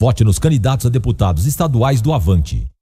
Vote nos candidatos a deputados estaduais do Avante.